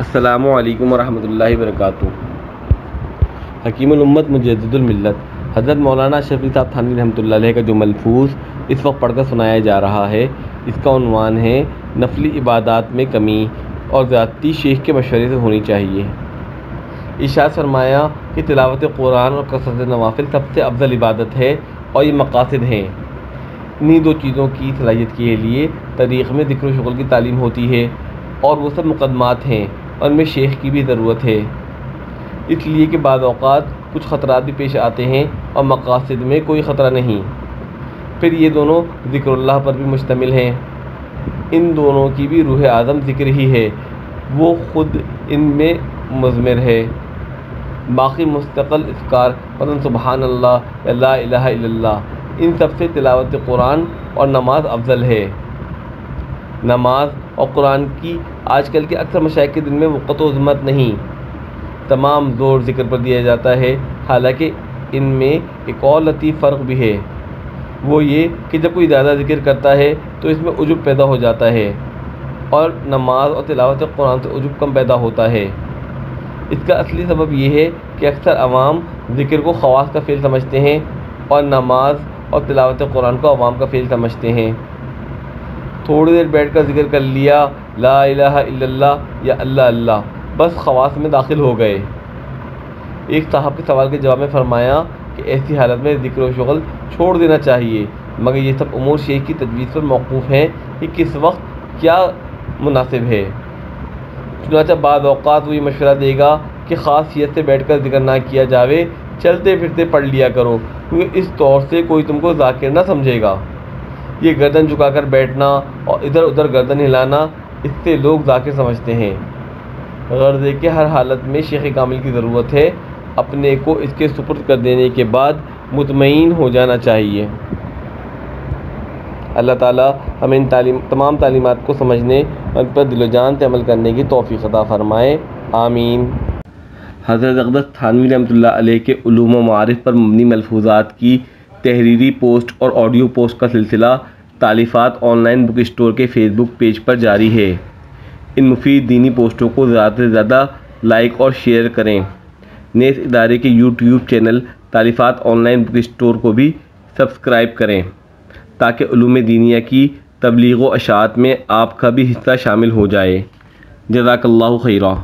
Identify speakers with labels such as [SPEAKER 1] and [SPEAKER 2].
[SPEAKER 1] السلام علیکم ورحمۃ اللہ وبرکاتہ۔ حکیم الامت مجدد الملت، حضرت مولانا شفیع صاحب تھانوی رحمۃ اللہ علیہ کا جو ملفوظ اس وقت پڑھ کر سنایا جا رہا ہے، اس کا عنوان ہے، نفلی عبادات میں کمی اور زیادتی شیخ کے مشورے سے ہونی چاہیے۔ ارشاد فرمایا کہ تلاوت قرآن اور کثرت نوافل سب سے افضل عبادت ہے اور یہ مقاصد ہیں۔ انہی دو چیزوں کی صلاحیت کے لیے تاریخ میں ذکر و شغل کی تعلیم ہوتی ہے اور وہ سب مقدمات ہیں۔ ان میں شیخ کی بھی ضرورت ہے۔ اس لیے کہ بعض اوقات کچھ خطرات بھی پیش آتے ہیں اور مقاصد میں کوئی خطرہ نہیں۔ پھر یہ دونوں ذکر اللہ پر بھی مشتمل ہیں۔ ان دونوں کی بھی روح اعظم ذکر ہی ہے۔ وہ خود ان میں مضمر ہے۔ باقی مستقل افکار مثلاً سبحان اللہ، لا الہ الا اللہ۔ ان سب سے تلاوت قرآن اور نماز افضل ہے۔ نماز اور قرآن کی آج کل کے اکثر مشائق کے دن میں وقت و عظمت نہیں۔ تمام زور ذکر پر دیا جاتا ہے۔ حالانکہ ان میں ایک اور لطیف فرق بھی ہے۔ وہ یہ کہ جب کوئی زیادہ ذکر کرتا ہے تو اس میں عجب پیدا ہو جاتا ہے اور نماز اور تلاوت قرآن سے عجب کم پیدا ہوتا ہے۔ اس کا اصلی سبب یہ ہے کہ اکثر عوام ذکر کو خواص کا فعل سمجھتے ہیں اور نماز اور تلاوت قرآن کو عوام کا فعل سمجھتے ہیں۔ تھوڑی دیر بیٹھ کر ذکر کر لیا، لا الہ الا اللہ یا اللہ اللہ، بس خواص میں داخل ہو گئے۔ ایک صاحب کے سوال کے جواب میں فرمایا کہ ایسی حالت میں ذکر و شغل چھوڑ دینا چاہیے، مگر یہ سب امور شیخ کی تجویز پر موقوف ہیں کہ کس وقت کیا مناسب ہے۔ چنانچہ بعض اوقات وہ یہ مشورہ دے گا کہ خاصیت سے بیٹھ کر ذکر نہ کیا جاوے، چلتے پھرتے پڑھ لیا کرو، کیونکہ اس طور سے کوئی تم کو ذاکر نہ سمجھے گا۔ یہ گردن جھکا کر بیٹھنا اور ادھر ادھر گردن ہلانا، اس سے لوگ ذاکر سمجھتے ہیں۔ غرض کہ ہر حالت میں شیخ کامل کی ضرورت ہے اپنے کو اس کے سپرد کر دینے کے بعد مطمئن ہو جانا چاہیے۔ اللہ تعالیٰ ہمیں ان تعلیم، تمام تعلیمات کو سمجھنے اور ان پر دل و جان سے عمل کرنے کی توفیق عطا فرمائے۔ آمین۔ حضرت اقدس تھانوی رحمۃ اللہ علیہ کے علوم و معارف پر مبنی ملفوظات کی تحریری پوسٹ اور آڈیو پوسٹ کا سلسلہ تالیفات آن لائن بک اسٹور کے فیس بک پیج پر جاری ہے۔ ان مفید دینی پوسٹوں کو زیادہ سے زیادہ لائک اور شیئر کریں۔ نیز ادارے کے YouTube channel Talifat online book store کو بھی سبسکرائب کریں تاکہ علوم دینیا کی تبلیغ و اشاعت میں آپ کا بھی حصہ شامل ہو جائے۔ جزاک اللہ خیرہ